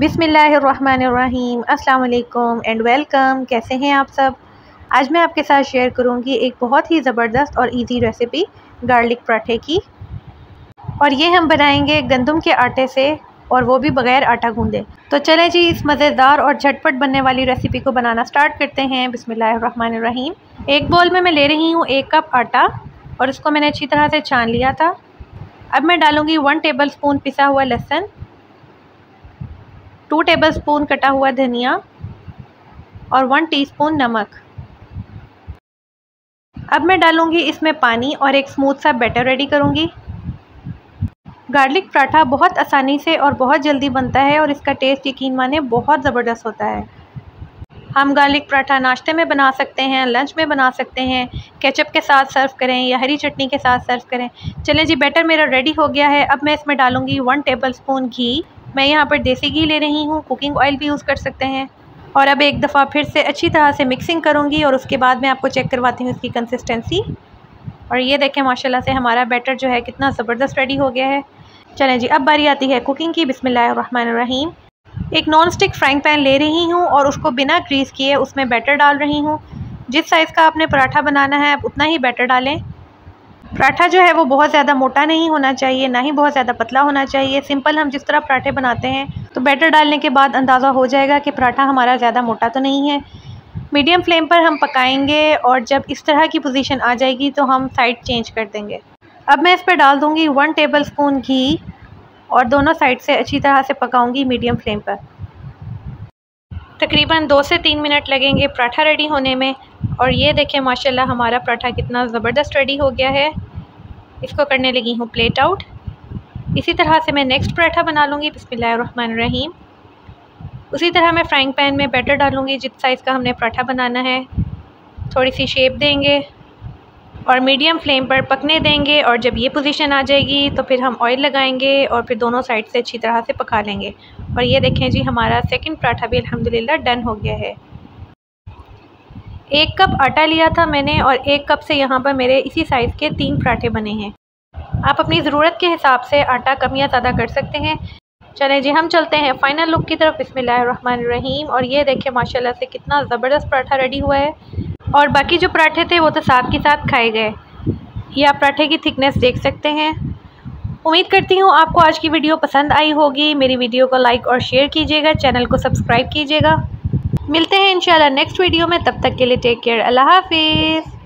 बिसमीम वालेकुम and welcome. कैसे हैं आप सब? आज मैं आपके साथ शेयर करूँगी एक बहुत ही ज़बरदस्त और इजी रेसिपी गार्लिक पराठे की। और ये हम बनाएँगे गंदम के आटे से, और वो भी बग़ैर आटा गूंदे। तो चलें जी, इस मज़ेदार और झटपट बनने वाली रेसिपी को बनाना स्टार्ट करते हैं। बिसमीम एक बॉल में मैं ले रही हूँ एक कप आटा, और इसको मैंने अच्छी तरह से छान लिया था। अब मैं डालूँगी वन टेबल स्पून पिसा हुआ लहसन टू टेबल स्पून कटा हुआ धनिया और वन टीस्पून नमक। अब मैं डालूँगी इसमें पानी और एक स्मूथ सा बैटर रेडी करूँगी। गार्लिक पराठा बहुत आसानी से और बहुत जल्दी बनता है और इसका टेस्ट यकीन माने बहुत ज़बरदस्त होता है। हम गार्लिक पराठा नाश्ते में बना सकते हैं लंच में बना सकते हैं केचप के साथ सर्व करें या हरी चटनी के साथ सर्व करें। चलें जी बैटर मेरा रेडी हो गया है। अब मैं इसमें डालूँगी वन टेबल स्पून घी। मैं यहाँ पर देसी घी ले रही हूँ कुकिंग ऑयल भी यूज़ कर सकते हैं। और अब एक दफ़ा फिर से अच्छी तरह से मिक्सिंग करूँगी और उसके बाद मैं आपको चेक करवाती हूँ इसकी कंसिस्टेंसी और ये देखें, माशाल्लाह से हमारा बैटर जो है कितना ज़बरदस्त रेडी हो गया है। चलें जी, अब बारी आती है कुकिंग की। बिसमीम एक नॉन स्टिक फ्राइंग पैन ले रही हूँ और उसको बिना ग्रीस किए उसमें बैटर डाल रही हूँ। जिस साइज़ का आपने पराठा बनाना है, आप उतना ही बैटर डालें। पराठा जो है वो बहुत ज़्यादा मोटा नहीं होना चाहिए, ना ही बहुत ज़्यादा पतला होना चाहिए। सिंपल हम जिस तरह पराठे बनाते हैं तो बैटर डालने के बाद अंदाज़ा हो जाएगा कि पराठा हमारा ज़्यादा मोटा तो नहीं है। मीडियम फ्लेम पर हम पकाएँगे और जब इस तरह की पोजीशन आ जाएगी तो हम साइड चेंज कर देंगे। अब मैं इस पर डाल दूँगी वन टेबल स्पून घी। और दोनों साइड से अच्छी तरह से पकाऊँगी मीडियम फ्लेम पर। तकरीबन दो से तीन मिनट लगेंगे पराठा रेडी होने में। और ये देखें, माशाल्लाह, हमारा पराठा कितना ज़बरदस्त रेडी हो गया है। इसको करने लगी हूँ प्लेट आउट इसी तरह से मैं नेक्स्ट पराठा बना लूँगी रहीम उसी तरह मैं फ्राइंग पैन में बैटर डालूँगी, जिस साइज़ का हमने पराठा बनाना है। थोड़ी सी शेप देंगे। और मीडियम फ्लेम पर पकने देंगे और जब ये पोजीशन आ जाएगी तो फिर हम ऑयल लगाएँगे और फिर दोनों साइड से अच्छी तरह से पका लेंगे। और ये देखें जी, हमारा सेकंड पराठा भी अल्हम्दुलिल्लाह डन हो गया है। एक कप आटा लिया था मैंने और एक कप से यहाँ पर मेरे इसी साइज़ के तीन पराठे बने हैं। आप अपनी ज़रूरत के हिसाब से आटा कम या ज़्यादा कर सकते हैं। चलें जी, हम चलते हैं फ़ाइनल लुक की तरफ़। इसमें रहीम और ये देखें, माशाल्लाह से कितना ज़बरदस्त पराठा रेडी हुआ है। और बाकी जो पराठे थे वो तो साथ के साथ खाए गए। ये आप पराठे की थिकनेस देख सकते हैं। उम्मीद करती हूँ आपको आज की वीडियो पसंद आई होगी। मेरी वीडियो को लाइक और शेयर कीजिएगा चैनल को सब्सक्राइब कीजिएगा। मिलते हैं इंशाल्लाह नेक्स्ट वीडियो में। तब तक के लिए टेक केयर अल्लाह हाफिज़।